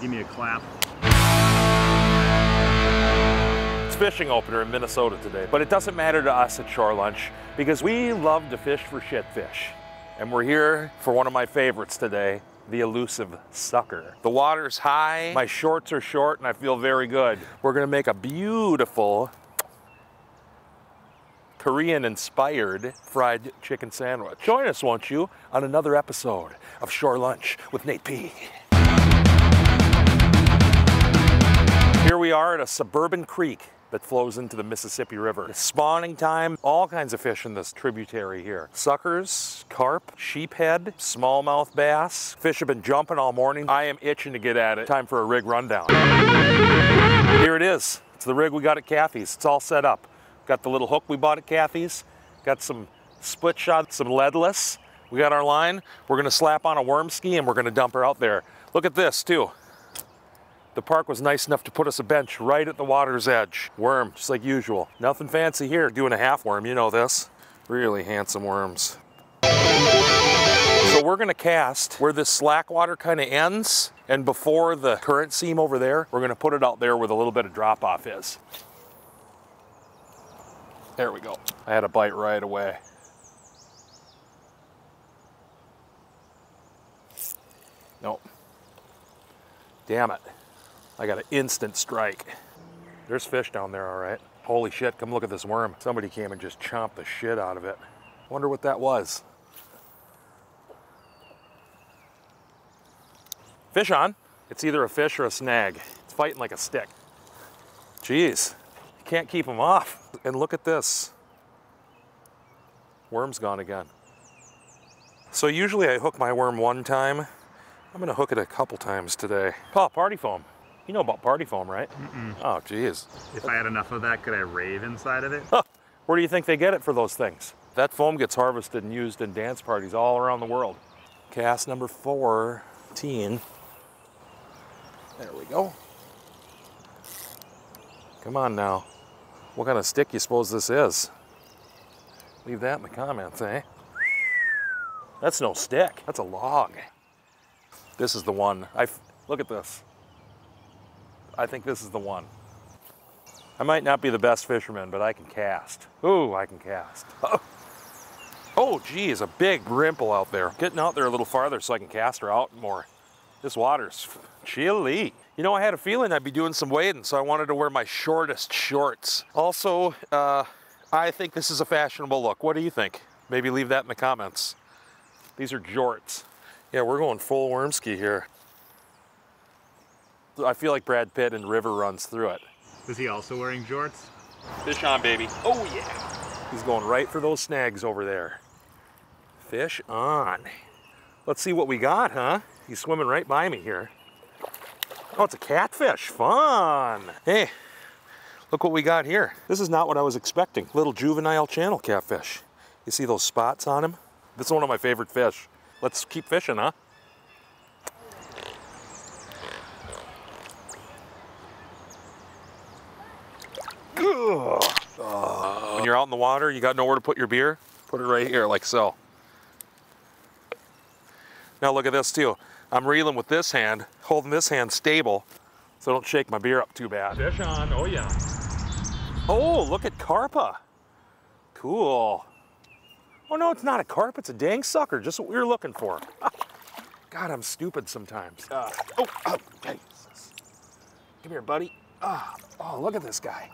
Give me a clap. It's fishing opener in Minnesota today, but it doesn't matter to us at Shore Lunch because we love to fish for shitfish. And we're here for one of my favorites today, the elusive sucker. The water's high, my shorts are short, and I feel very good. We're gonna make a beautiful Korean inspired fried chicken sandwich. Join us, won't you, on another episode of Shore Lunch with Nate P. Here we are at a suburban creek that flows into the Mississippi River. It's spawning time, all kinds of fish in this tributary here. Suckers, carp, sheephead, smallmouth bass. Fish have been jumping all morning. I am itching to get at it. Time for a rig rundown. Here it is. It's the rig we got at Kathy's. It's all set up. Got the little hook we bought at Kathy's. Got some split shot, some leadless. We got our line. We're gonna slap on a worm ski and we're gonna dump her out there. Look at this too. The park was nice enough to put us a bench right at the water's edge. Worm, just like usual. Nothing fancy here. Doing a half worm, you know this. Really handsome worms. So we're gonna cast where this slack water kind of ends and before the current seam over there, we're gonna put it out there where the little bit of drop off is. There we go. I had a bite right away. Nope. Damn it. I got an instant strike. There's fish down there, all right. Holy shit, come look at this worm. Somebody came and just chomped the shit out of it. Wonder what that was. Fish on. It's either a fish or a snag. It's fighting like a stick. Jeez, you can't keep them off. And look at this. Worm's gone again. So usually I hook my worm one time. I'm gonna hook it a couple times today. Oh, party foam. You know about party foam, right? Mm-mm. Oh, geez. If I had enough of that, could I rave inside of it? Huh. Where do you think they get it for those things? That foam gets harvested and used in dance parties all around the world. Cast number 14. There we go. Come on now. What kind of stick you suppose this is? Leave that in the comments, eh? That's no stick. That's a log. This is the one. I look at this. I think this is the one. I might not be the best fisherman, but I can cast. Ooh, I can cast. Oh, geez, a big rimple out there. Getting out there a little farther so I can cast her out more. This water's chilly. You know, I had a feeling I'd be doing some wading, so I wanted to wear my shortest shorts. Also, uh, I think this is a fashionable look. What do you think? Maybe leave that in the comments. These are jorts. Yeah, we're going full worm ski here. I feel like Brad Pitt and River runs through it. Is he also wearing jorts? Fish on, baby. Oh, yeah. He's going right for those snags over there. Fish on. Let's see what we got, huh? He's swimming right by me here. Oh, it's a catfish. Fun. Hey, look what we got here. This is not what I was expecting. Little juvenile channel catfish. You see those spots on him? This is one of my favorite fish. Let's keep fishing, huh? You're out in the water, you got nowhere to put your beer, put it right here like so. Now look at this too. I'm reeling with this hand, holding this hand stable so I don't shake my beer up too bad. Fish on, oh yeah. Oh, look at Carpa. Cool. Oh no, it's not a carp, it's a dang sucker, just what we were looking for. God, I'm stupid sometimes. Uh, oh, oh, Jesus. Come here, buddy. Ah, oh, look at this guy.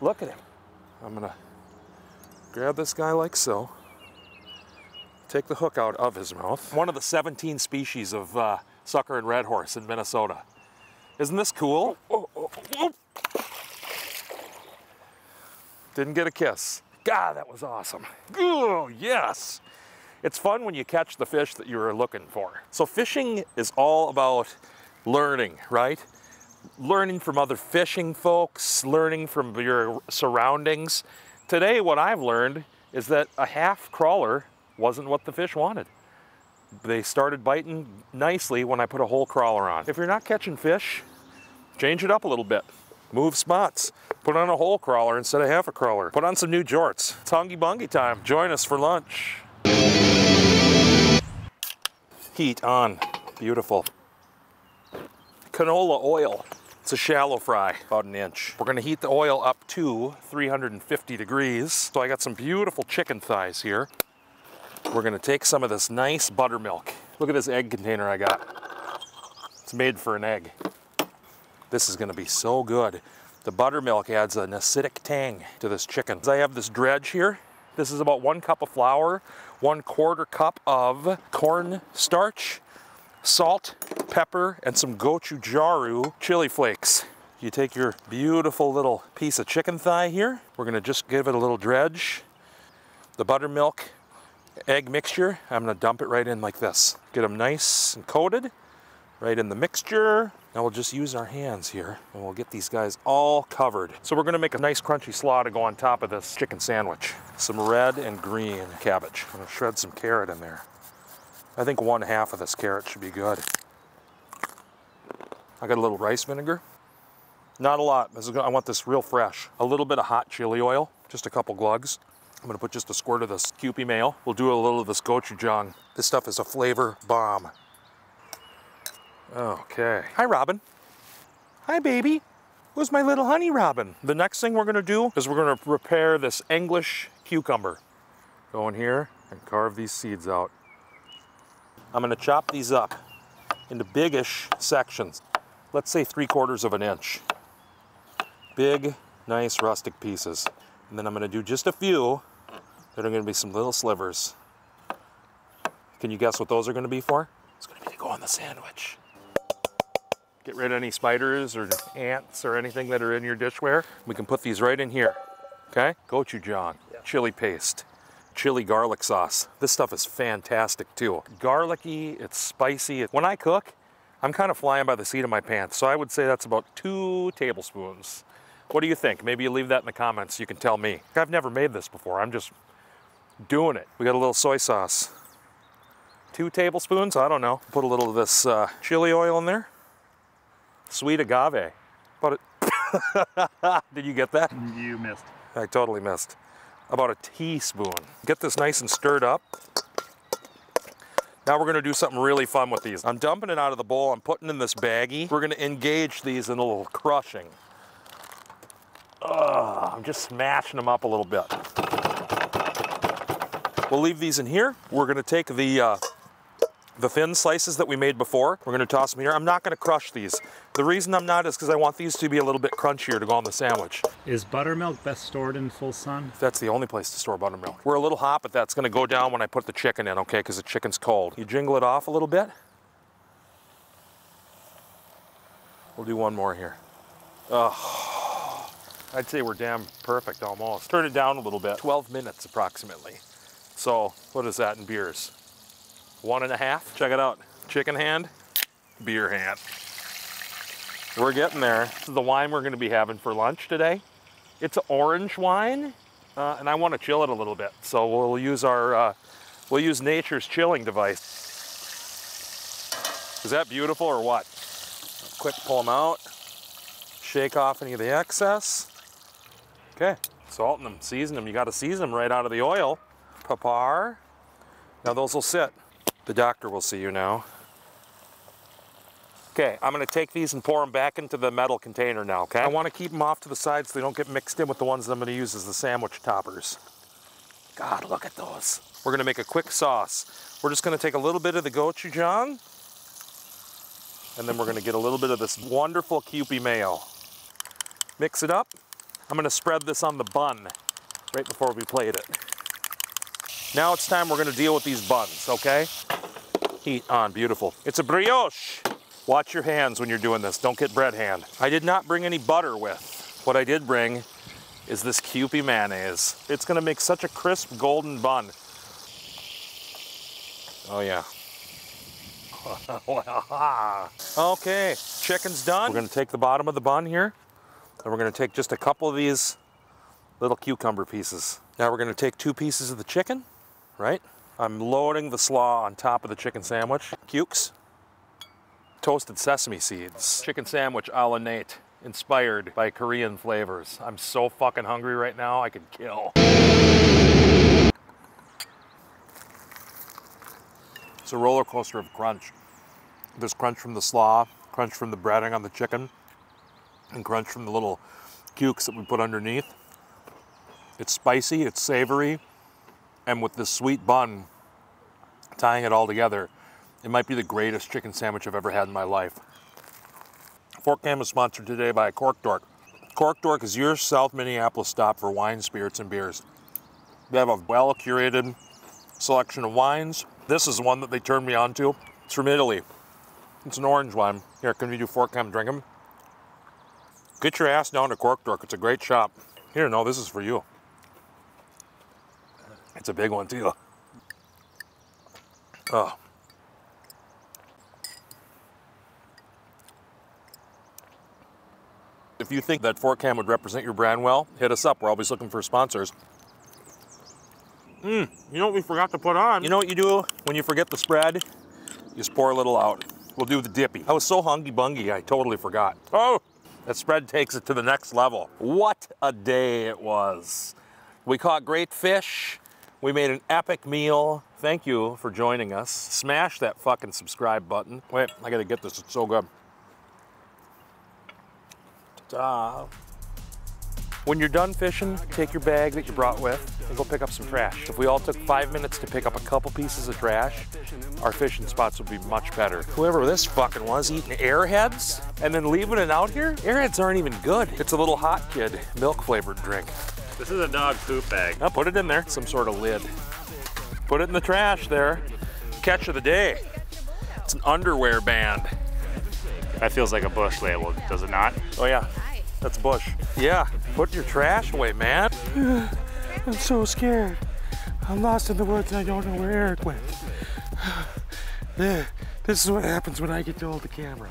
Look at him. I'm gonna grab this guy like so. Take the hook out of his mouth. One of the 17 species of uh, sucker and red horse in Minnesota. Isn't this cool? Oh, oh, oh. Didn't get a kiss. God, that was awesome. Oh, yes. It's fun when you catch the fish that you were looking for. So fishing is all about learning, right? Learning from other fishing folks, learning from your surroundings. Today, what I've learned is that a half crawler wasn't what the fish wanted. They started biting nicely when I put a whole crawler on. If you're not catching fish, change it up a little bit. Move spots. Put on a whole crawler instead of half a crawler. Put on some new jorts. It's hungy bungy time. Join us for lunch. Heat on. Beautiful. canola oil. It's a shallow fry, about an inch. We're gonna heat the oil up to 350 degrees. So I got some beautiful chicken thighs here. We're gonna take some of this nice buttermilk. Look at this egg container I got. It's made for an egg. This is gonna be so good. The buttermilk adds an acidic tang to this chicken. I have this dredge here. This is about one cup of flour, one quarter cup of corn starch, salt, pepper, and some gochujang chili flakes. You take your beautiful little piece of chicken thigh here. We're gonna just give it a little dredge. The buttermilk egg mixture, I'm gonna dump it right in like this. Get them nice and coated, right in the mixture. Now we'll just use our hands here and we'll get these guys all covered. So we're gonna make a nice crunchy slaw to go on top of this chicken sandwich. Some red and green cabbage. I'm gonna shred some carrot in there. I think one half of this carrot should be good. I got a little rice vinegar. Not a lot, I want this real fresh. A little bit of hot chili oil, just a couple glugs. I'm gonna put just a squirt of this Kewpie mayo. We'll do a little of this gochujang. This stuff is a flavor bomb. Okay. Hi, Robin. Hi, baby. Who's my little honey robin? The next thing we're gonna do is we're gonna prepare this English cucumber. Go in here and carve these seeds out. I'm gonna chop these up into biggish sections. Let's say three quarters of an inch. Big, nice rustic pieces. And then I'm gonna do just a few that are gonna be some little slivers. Can you guess what those are gonna be for? It's gonna be to go on the sandwich. Get rid of any spiders or ants or anything that are in your dishware. We can put these right in here, okay? Gochujang, yeah. chili paste, chili garlic sauce. This stuff is fantastic too. Garlicky, it's spicy. When I cook, I'm kind of flying by the seat of my pants. So I would say that's about two tablespoons. What do you think? Maybe you leave that in the comments. You can tell me. I've never made this before. I'm just doing it. We got a little soy sauce. Two tablespoons, I don't know. Put a little of this uh, chili oil in there. Sweet agave. But it, did you get that? You missed. I totally missed. About a teaspoon. Get this nice and stirred up. Now we're gonna do something really fun with these. I'm dumping it out of the bowl, I'm putting in this baggie. We're gonna engage these in a little crushing. Ugh, I'm just smashing them up a little bit. We'll leave these in here. We're gonna take the uh, the thin slices that we made before, we're gonna toss them here. I'm not gonna crush these. The reason I'm not is because I want these to be a little bit crunchier to go on the sandwich. Is buttermilk best stored in full sun? That's the only place to store buttermilk. We're a little hot, but that's gonna go down when I put the chicken in, okay? Because the chicken's cold. You jingle it off a little bit. We'll do one more here. Oh, I'd say we're damn perfect almost. Turn it down a little bit. 12 minutes approximately. So what is that in beers? One and a half. Check it out. Chicken hand, beer hand. We're getting there. This is the wine we're gonna be having for lunch today. It's orange wine, uh, and I wanna chill it a little bit. So we'll use our, uh, we'll use nature's chilling device. Is that beautiful or what? Quick pull them out. Shake off any of the excess. Okay, salting them, season them. You gotta season them right out of the oil. Papar. Now those will sit. The doctor will see you now. Okay, I'm gonna take these and pour them back into the metal container now, okay? I wanna keep them off to the side so they don't get mixed in with the ones that I'm gonna use as the sandwich toppers. God, look at those. We're gonna make a quick sauce. We're just gonna take a little bit of the gochujang, and then we're gonna get a little bit of this wonderful Kewpie mayo. Mix it up. I'm gonna spread this on the bun right before we plate it. Now it's time we're gonna deal with these buns, okay? Heat on, beautiful. It's a brioche. Watch your hands when you're doing this. Don't get bread hand. I did not bring any butter with. What I did bring is this Kewpie mayonnaise. It's gonna make such a crisp golden bun. Oh yeah. okay, chicken's done. We're gonna take the bottom of the bun here, and we're gonna take just a couple of these little cucumber pieces. Now we're gonna take two pieces of the chicken, right? I'm loading the slaw on top of the chicken sandwich. Cukes, toasted sesame seeds. Chicken sandwich a la Nate, inspired by Korean flavors. I'm so fucking hungry right now, I could kill. It's a roller coaster of crunch. There's crunch from the slaw, Crunch from the breading on the chicken, and crunch from the little cukes that we put underneath. It's spicy, it's savory, and with this sweet bun tying it all together, it might be the greatest chicken sandwich I've ever had in my life. Fork Cam is sponsored today by Cork Dork. Cork Dork is your South Minneapolis stop for wine, spirits, and beers. They have a well curated selection of wines. This is one that they turned me on to. It's from Italy. It's an orange wine. Here, can we do Fork Cam drink 'em? Get your ass down to Cork Dork. It's a great shop. Here, no, this is for you. It's a big one too. Oh. If you think that Fork Cam would represent your brand well, hit us up. We're always looking for sponsors. Mmm, you know what we forgot to put on? You know what you do when you forget the spread? You just pour a little out. We'll do the dippy. I was so hungy bungy, I totally forgot. Oh, that spread takes it to the next level. What a day it was. We caught great fish. We made an epic meal. Thank you for joining us. Smash that fucking subscribe button. Wait, I gotta get this, it's so good. Ta-da. When you're done fishing, take your bag that you brought with and go pick up some trash. If we all took five minutes to pick up a couple pieces of trash, our fishing spots would be much better. Whoever this fucking was eating airheads and then leaving it out here, airheads aren't even good. It's a little hot kid milk flavored drink. This is a dog poop bag. Now put it in there, some sort of lid. Put it in the trash there. Catch of the day. It's an underwear band. That feels like a Busch label, does it not? Oh yeah, that's Busch. Yeah, put your trash away, man. I'm so scared. I'm lost in the woods and I don't know where Eric went. This is what happens when I get to hold the camera.